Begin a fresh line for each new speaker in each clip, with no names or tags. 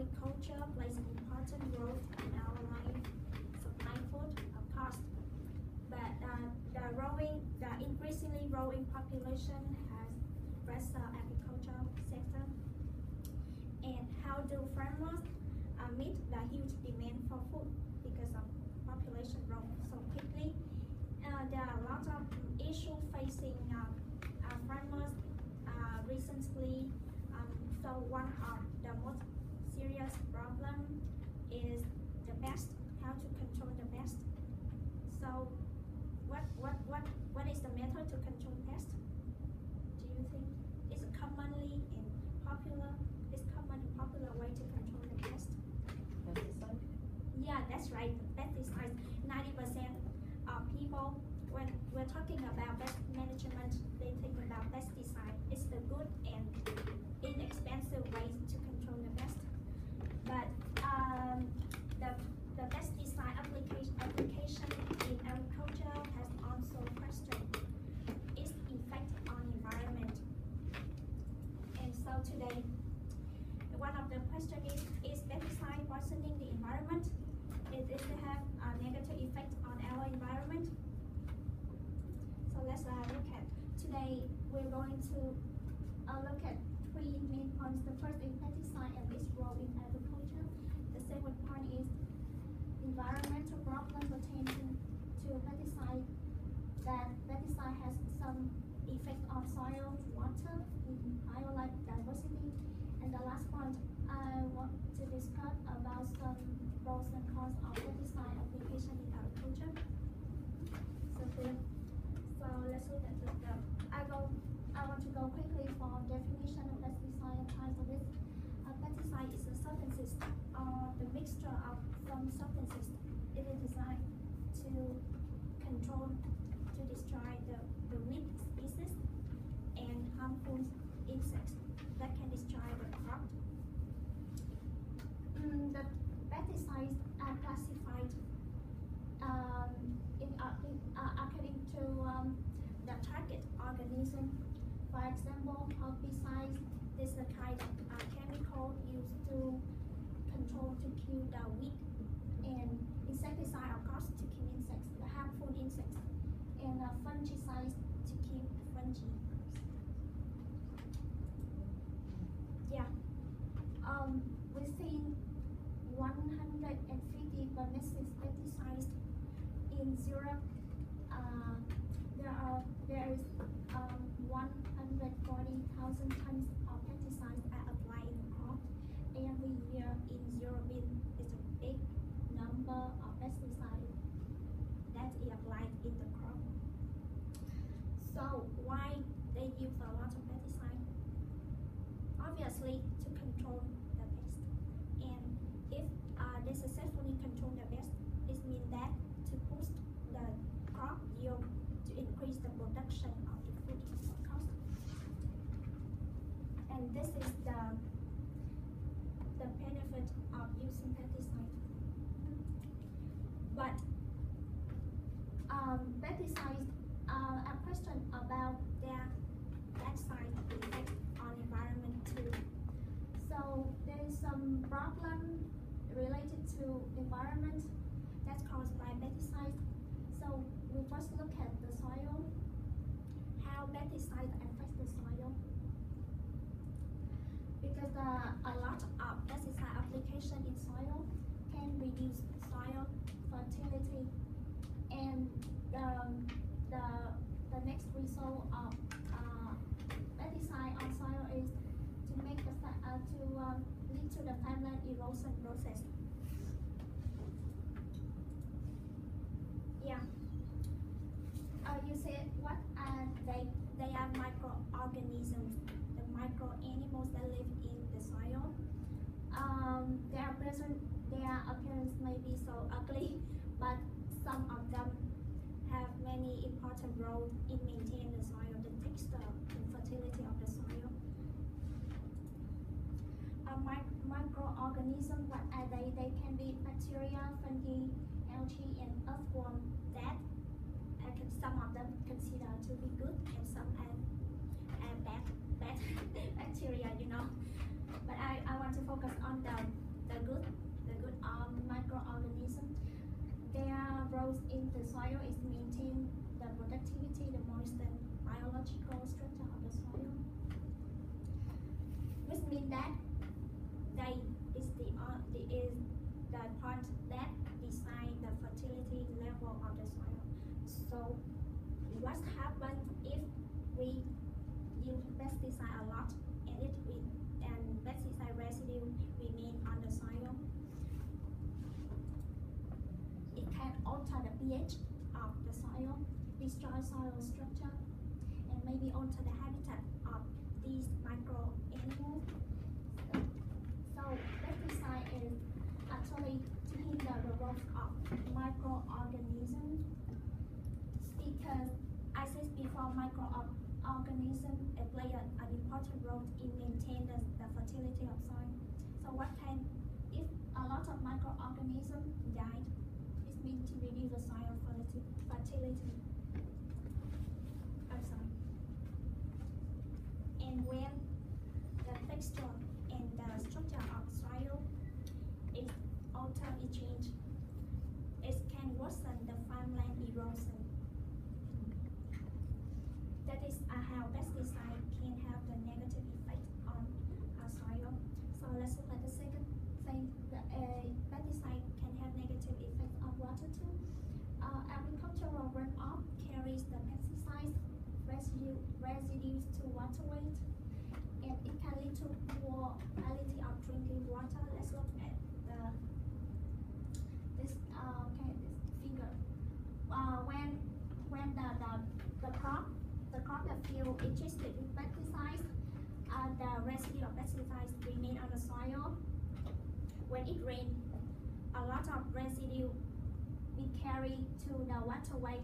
agriculture plays an important role in our life, supplying food, of course. But uh, the growing, the increasingly growing population has pressed the agriculture sector. And how do farmers uh, meet the huge demand for food because of population growth so quickly? Uh, there are a lot of issues facing uh, uh, farmers uh, recently. Um, so one of the most serious problem is the best, how to control the best. So what what what what is the method to control pest? Do you think it's commonly and popular? It's common and popular way to control the pest.
Pesticide?
Yeah, that's right. Pesticides. Ninety percent of people when we're talking about pest management, they think about pesticide. It's the good and inexpensive way to control the pest. But um, the the pesticide application application in agriculture has also questioned its effect on environment. Today, one of the question is, is pesticide worsening the environment? Is it have a negative effect on our environment? So let's uh, look at, today we're going to uh, look at three main points. The first is pesticide and its role in agriculture. The second point is environmental problems pertaining to pesticide. That pesticide has some effect on soil, water. And the last point, I want to discuss about some pros and cons of pesticide application in agriculture. So. So let's look at the, I go I want to go quickly for definition of pesticide and types of it. A pesticide is a substance or the mixture of some substances. It is designed to control to destroy the, the weed species and harmful insects that can destroy the crop. Mm, the pesticides are classified um, in, uh, in, uh, according to um, the target organism. For example, herbicides is the kind of uh, chemical used to control to kill the weed, and insecticide, of course, to kill insects, the harmful insects, and uh, fungicides to kill fungi. Yeah. Um, within 150 permissive pesticides in Europe, uh, there are there is um, 140,000 tons of pesticides are applied in crop every year in Europe. It's a big number of pesticides that is applied in the crop. So why they use a lot of pesticide? Obviously to control the pest. And if uh, they successfully control the pest, it means that to boost the crop yield to increase the production of the food of course. And this is the the benefit of using pesticide. But um, pesticides are a question about their bad side effect on environment too. So there is some problem related to environment that's caused by pesticides. So we first look at the soil, how pesticides affect the soil. Because uh, a lot of pesticide application in soil can reduce soil fertility and um, the the next result of uh, pesticide on soil is to make the fa- uh, to um, lead to the farmland erosion process. Yeah. Uh, you said what are they? They are microorganisms, the micro animals that live in the soil. Um, their present, their appearance may be so ugly, but some of them have many important roles in maintaining the soil, the texture and fertility of the soil. A mic- microorganism, what are uh, they? They can be bacteria, fungi, algae, and earthworm that I can, some of them consider to be good and some are, are bad, bad bacteria, you know. but I, I want to focus on the the good the good um, microorganism. Their role in the soil is maintain the productivity, the moist and biological structure of the soil, which means that they is the uh, the is the part that decide the fertility level of the soil. So what happens if we use pesticide a lot and it will, and pesticide residue remain on the soil? It can alter the pH of the soil, destroy soil structure, and maybe alter the habitat of these microanimals. So pesticide is actually to hinder the growth of microorganisms because I said before microorganisms play a, an important role in maintaining the, the fertility of soil. So what can if a lot of microorganisms died, it to reduce the soil fertility fertility. Sorry. And when the texture and the structure of soil is altered, it change, it can worsen the farmland erosion. That is uh, how pesticide can have the negative effect on our soil. So let's look at the second thing. The uh, pesticide can have negative effect on water too. Uh, agricultural runoff carries the pesticide residue residues to waterways, and it can lead to poor quality of drinking water. Let's look at the this uh, okay this figure. Uh, when when the, the the crop the crop that feel ingested with pesticides, uh, the residue of pesticides remain on the soil. When it rains, a lot of residue we carry to the waterway.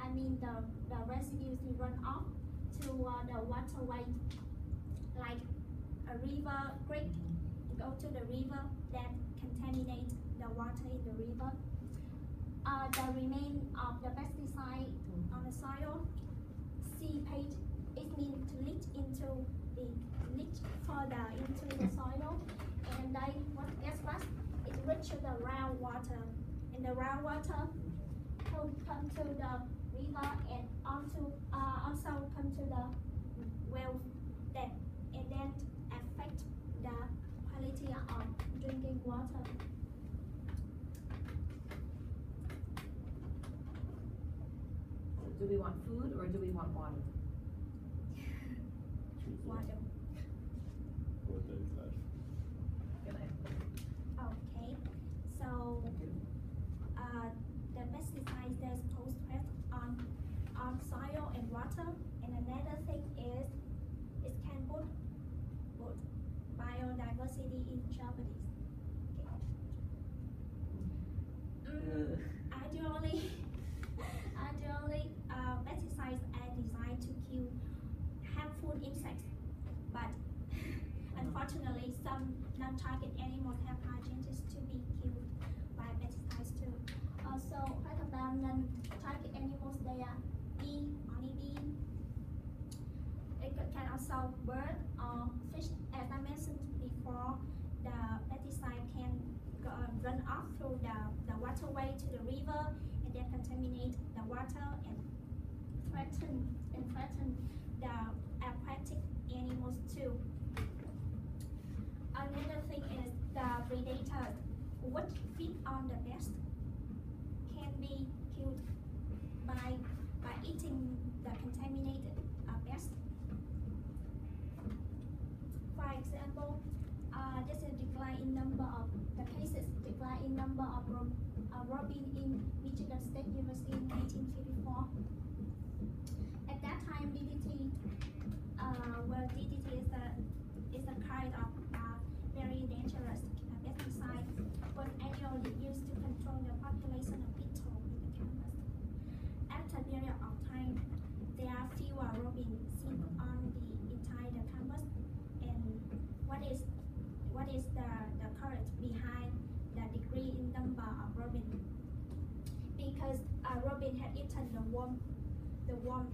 I mean the, the residues we run off to uh, the waterway, like a river, creek, go to the river that contaminate the water in the river. Uh, the remain of the pesticide on the soil seepage it means to leach into the leach further into the soil and they what guess what it reach to the groundwater the groundwater will come to the river and onto uh, also come to the well that and then affect the quality of drinking water.
Do we want food or do we want? Water.
What they flash.
Good night.
Okay, so uh, the pesticides that pose threat on on soil and water. And another thing is it can put biodiversity in jeopardy. Okay. Mm, ideally, ideally, uh, pesticides are designed to kill harmful insects, but unfortunately, some non-target animals have high chances to be killed by pesticides too. Also, what about non-target animals? They are bee, honeybee. It can also bird or fish. As I mentioned before, the pesticide can run off through the, the waterway to the river and then contaminate the water and threaten and threaten the aquatic animals too. Another thing is the predators which feed on the best can be killed by by eating the contaminated uh, pest. For example, uh, there's a decline in number of the cases, decline in number of rob- uh, robin in Michigan State University in 1954. At that time, DDT, uh, well, DDT is a is a kind of uh, very dangerous uh, pesticide was annually used to control the population of beetle in the campus. After a period of time, there are fewer robin seen on the entire campus. And what is what is the, the current behind the degree in number of robin? Because uh, robin had eaten the worm, the worm,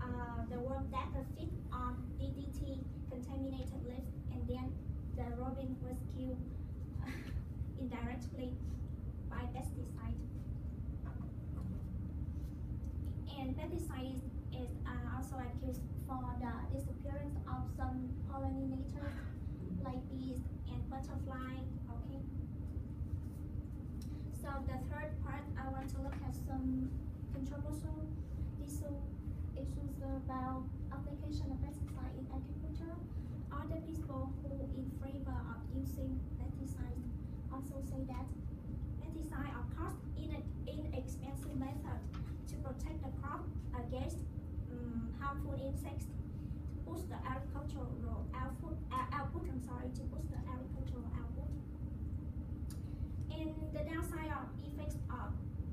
uh, the worm that feed on DDT contaminated leaves, and then the robin was killed indirectly by pesticide. And pesticide is, uh, also accused for the disappearance of some pollinators like bees and butterflies. Okay. So the third part, I want to look at some controversial issues about application of pesticide in agriculture. Other people who in favor of using pesticides also say that pesticides are cost in an inexpensive method protect the crop against um, harmful insects to boost the agricultural output, uh, output, I'm sorry, to boost the agricultural output. And the downside of effects of,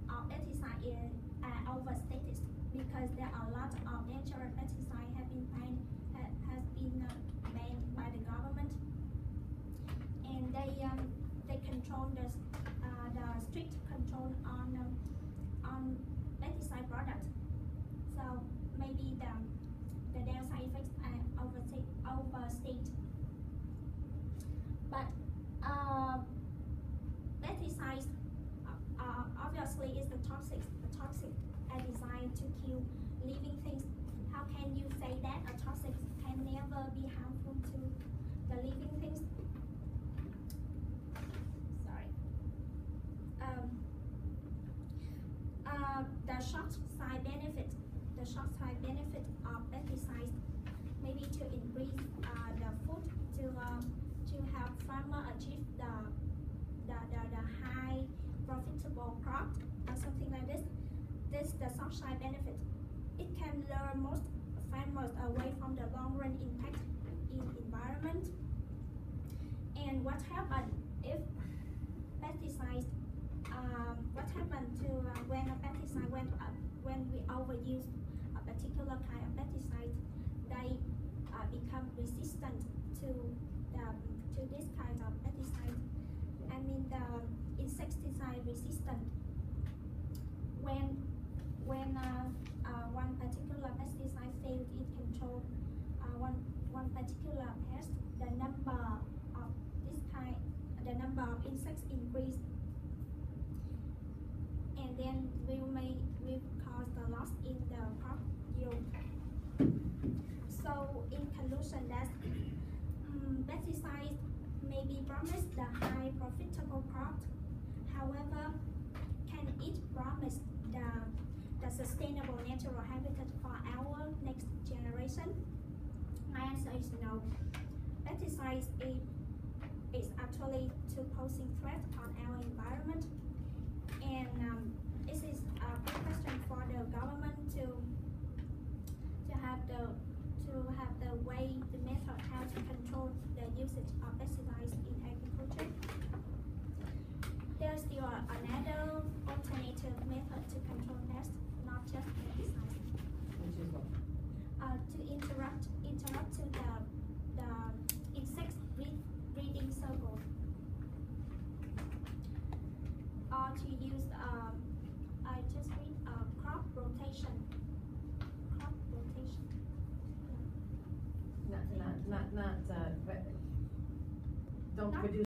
of pesticide is uh, overstated because there are a lot of natural pesticide have been banned, ha, has been banned by the government. And they, um, they control the, uh, the strict control on, um, on products. So maybe the, the downside effects are overstate, overstate. But, uh, pesticides, uh, obviously is the toxic, the toxic are designed to kill living things. How can you say that a toxic can never be harmful to the living things? Sorry. Um, uh, the short side benefit, the short side benefit of pesticides maybe to increase uh, the food to um, to help farmer achieve the the, the, the high profitable crop or something like this. This the side benefit. It can lure most farmers away from the long run impact in environment. And what happens if pesticides um, what happened to uh, when a pesticide went up when we overuse a particular kind of pesticide they uh, become resistant to the to this kind of pesticide I mean the insecticide resistant when when uh, uh, one particular pesticide failed in control uh, one one particular pest the number of this kind the number of insects increase and then will may will cause the loss in the crop yield so in conclusion that um, pesticides may be promised the high profitable crop. However, can it promise the, the sustainable natural habitat for our next generation? My answer is no. Pesticides is, is actually to posing threat on our environment. And um, this is a big question for the government to to have the to have the way, the method how to control the usage of pesticides in agriculture. There's still another alternative method to control pests, not just pesticides.
Which is what?
Uh, to interrupt interrupt to the the insect breed, breeding cycle. Or to use um, I just read uh, crop rotation. Crop rotation.
Not, not, not, not, uh, but don't
Not-
produce